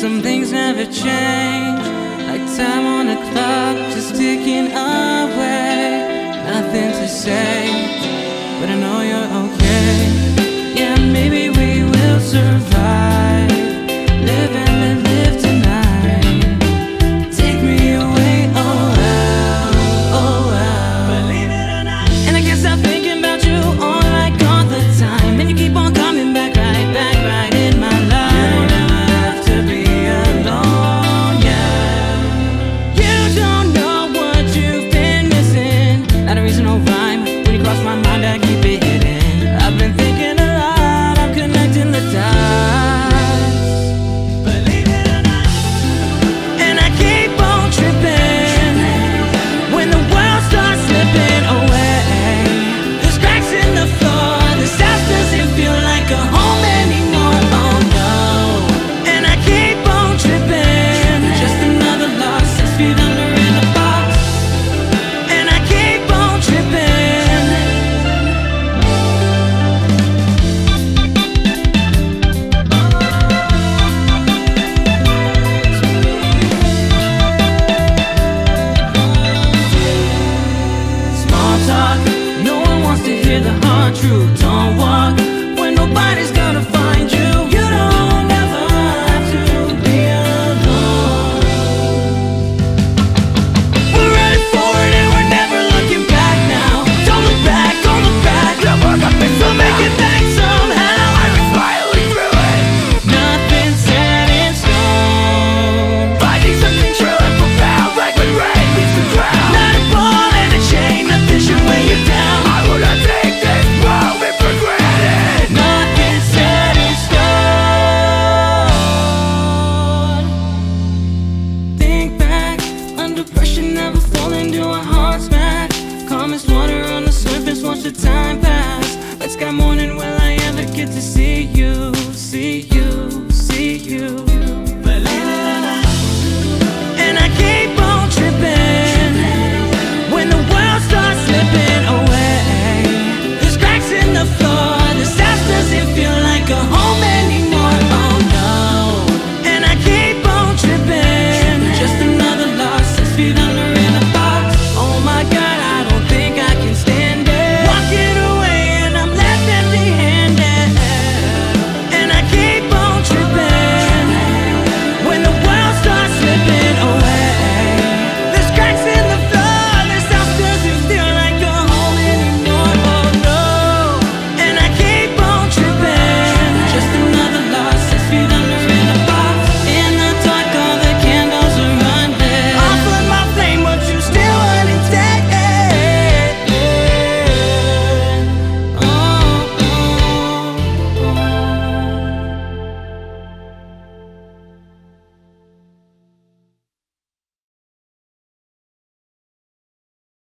Some things never change, like time on a clock just ticking away. Nothing to say, but I know you're okay. hear the hard truth. Don't walk. the time